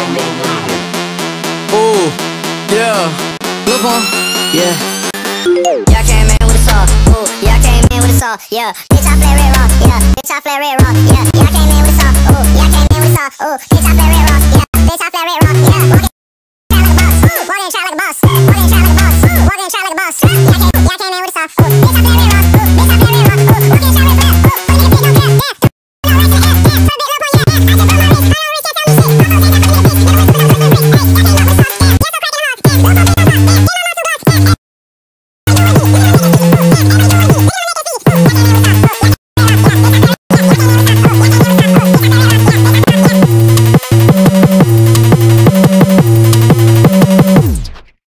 Ooh, yeah, look on, yeah. Y'all came in with a saw, ooh, y'all came in with a saw, yeah. Bitch, I flare it raw, yeah. Bitch, I flare it raw, yeah. Y'all came in with a saw, ooh, y'all came in with a saw, ooh. Bitch, I flare it raw, yeah. Bitch, I flare it raw, yeah. Walk in, try like a boss, walk in, try like a boss, walk in, try like a boss, walk in, try like a boss. Y'all came, y'all came in with a saw, ooh, bitch, I flare it raw.